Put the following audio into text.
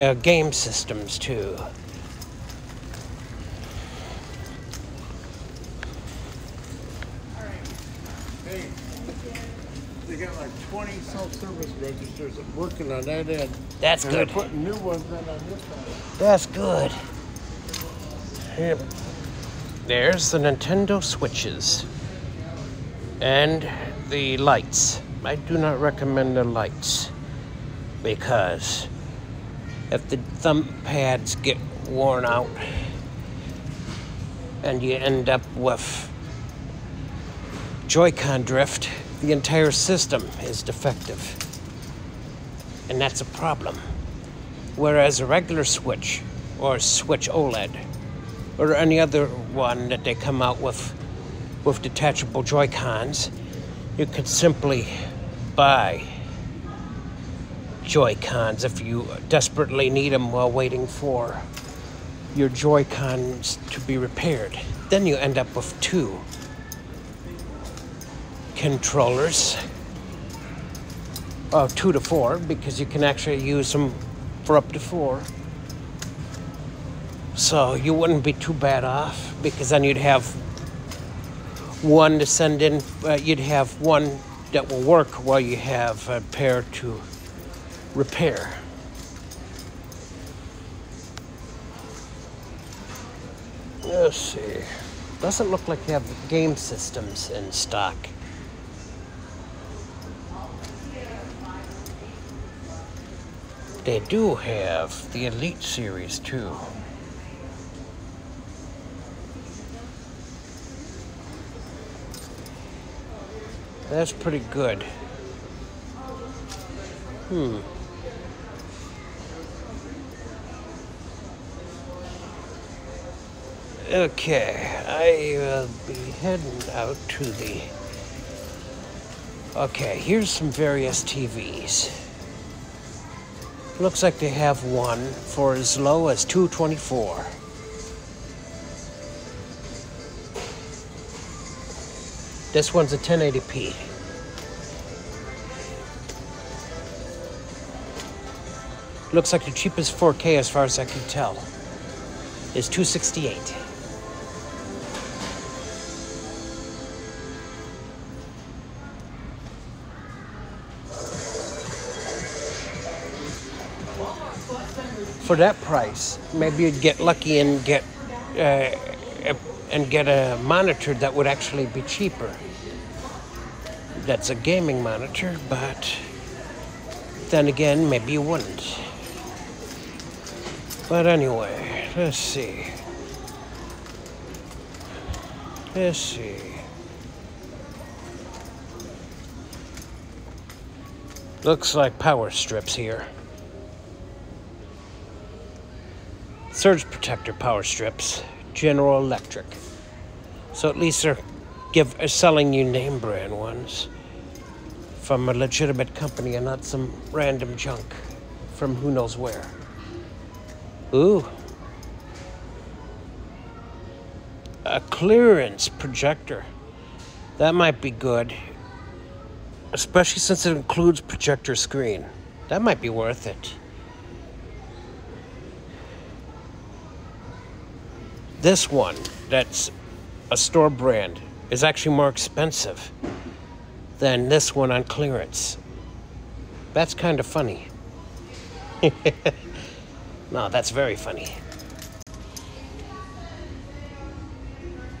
uh, game systems too. Hey, they got like 20 self-service registers working on that end. That's and good. they're putting new ones in on this side. That's good. Here. There's the Nintendo Switches. And the Lites. I do not recommend the Lites because if the thumb pads get worn out and you end up with Joy-Con drift, the entire system is defective. And that's a problem. Whereas a regular Switch or Switch OLED or any other one that they come out with with detachable Joy-Cons, you could simply buy Joy-Cons if you desperately need them while waiting for your Joy-Cons to be repaired. Then you end up with two controllers. two to four, because you can actually use them for up to four. So you wouldn't be too bad off, because then you'd have one to send in, uh, you'd have one that will work while you have a pair to repair. Let's see. Doesn't look like they have game systems in stock. They do have the Elite Series 2. That's pretty good. Hmm. Okay, I will be heading out to the. Okay, here's some various TVs. Looks like they have one for as low as 224. This one's a 1080p. Looks like the cheapest 4K as far as I can tell is 268. For that price, maybe you'd get lucky and get uh, and get a monitor that would actually be cheaper. That's a gaming monitor, but then again, maybe you wouldn't. But anyway, let's see. Let's see. Looks like power strips here. Surge protector power strips, General Electric. So at least they're give selling you name brand ones from a legitimate company and not some random junk from who knows where. Ooh. A clearance projector. That might be good. Especially since it includes projector screen. That might be worth it. This one, that's a store brand, is actually more expensive than this one on clearance. That's kind of funny. no, that's very funny.